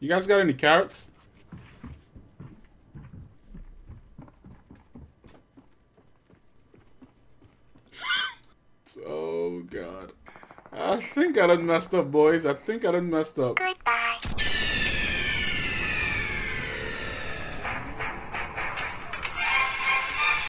You guys got any carrots? oh god. I think I done messed up, boys. I think I done messed up. Goodbye.